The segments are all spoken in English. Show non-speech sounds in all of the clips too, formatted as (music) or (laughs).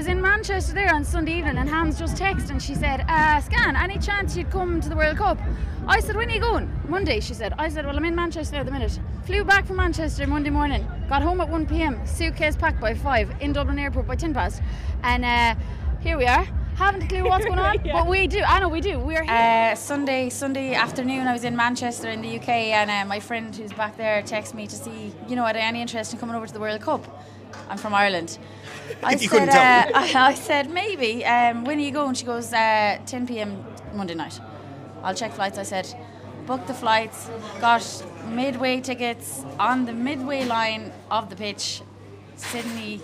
was in Manchester there on Sunday evening, and Hans just texted and she said, uh, Scan, any chance you'd come to the World Cup? I said, When are you going? Monday, she said. I said, Well, I'm in Manchester at the minute. Flew back from Manchester Monday morning, got home at 1 pm, suitcase packed by 5, in Dublin Airport by 10 past. And uh, here we are. Haven't a clue what's going on, (laughs) Yeah. but we do. I know we do. We're here. Uh, Sunday Sunday afternoon, I was in Manchester in the UK, and uh, my friend who's back there texted me to see, you know, had any interest in coming over to the World Cup. I'm from Ireland. (laughs) I You said, couldn't tell. uh, (laughs) I, I said maybe. Um, when are you going? She goes, uh, 10 p.m. Monday night. I'll check flights. I said, book the flights. Got midway tickets on the midway line of the pitch. Sydney.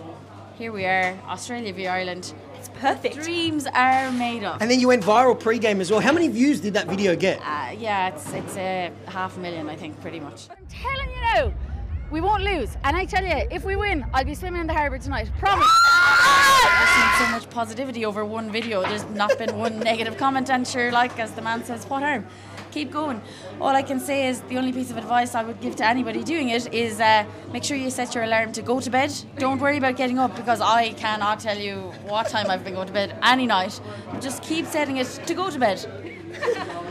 Here we are. Australia v Ireland. It's perfect. Dreams are made of. And then you went viral pre-game as well. How many views did that video get? Uh, yeah, it's it's a half a million, I think, pretty much. I'm telling you now, we won't lose. And I tell you, if we win, I'll be swimming in the harbour tonight. Promise. I've seen so much positivity over one video. There's not been one negative comment, and sure, like as the man says, what harm? Keep going. All I can say is the only piece of advice I would give to anybody doing it is uh, make sure you set your alarm to go to bed. Don't worry about getting up because I cannot tell you what time I've been going to bed any night. Just keep setting it to go to bed.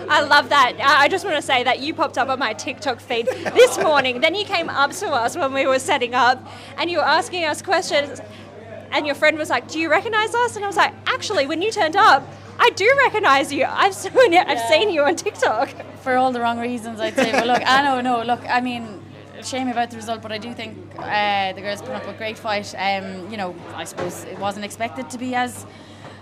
I love that. I I just want to say that you popped up on my TikTok feed this (laughs) morning. Then you came up to us when we were setting up and you were asking us questions. And your friend was like, Do you recognize us? And I was like, Actually, when you turned up, I do recognize you. I've (laughs) seen, you, I've seen you on TikTok. for all the wrong reasons, I'd say. But look, I know, no, look, I mean, shame about the result, but I do think uh, the girls put up a great fight. Um, you know, I suppose it wasn't expected to be as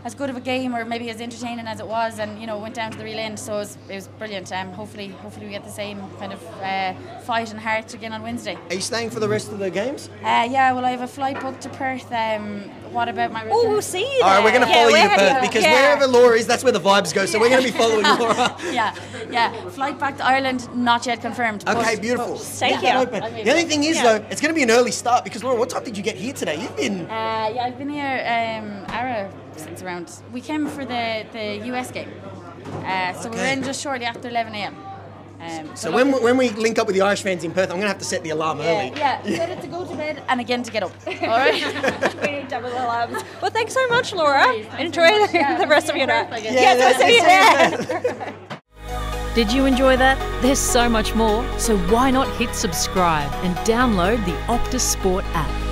as good of a game or maybe as entertaining as it was, and you know, went down to the real end. So it was, it was brilliant. Um, hopefully, hopefully we get the same kind of uh, fight and heart again on Wednesday. Are you staying for the rest of the games? Uh, yeah, well, I have a flight booked to Perth. Um, what about my? Oh, return? we'll see you All right, we're going to Yeah, follow you to heading- Perth because yeah. wherever Laura is, that's where the vibes go. So we're going to be following (laughs) Laura. yeah, yeah. Flight back to Ireland, not yet confirmed. but- Okay, beautiful. Stay Keep here. that open. The only thing is, Yeah. though, it's going to be an early start because Laura, what time did you get here today? You've been. Uh, yeah, I've been here, um, Ara, since around. We came for the, the US game. Uh, so we're in just shortly after 11 a.m. Um, So look, when, when we link up with the Irish fans in Perth, I'm going to have to set the alarm yeah, early. yeah, (laughs) set it to go to bed and again to get up. All right. (laughs) we need double alarms. Well, thanks so much, Laura. Thanks Enjoy very the, much. Yeah, the rest of your you in night. Perth, I guess. Yes, we'll see you that's- there. (laughs) Did you enjoy that? There's so much more, so why not hit subscribe and download the Optus Sport app?